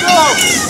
Go!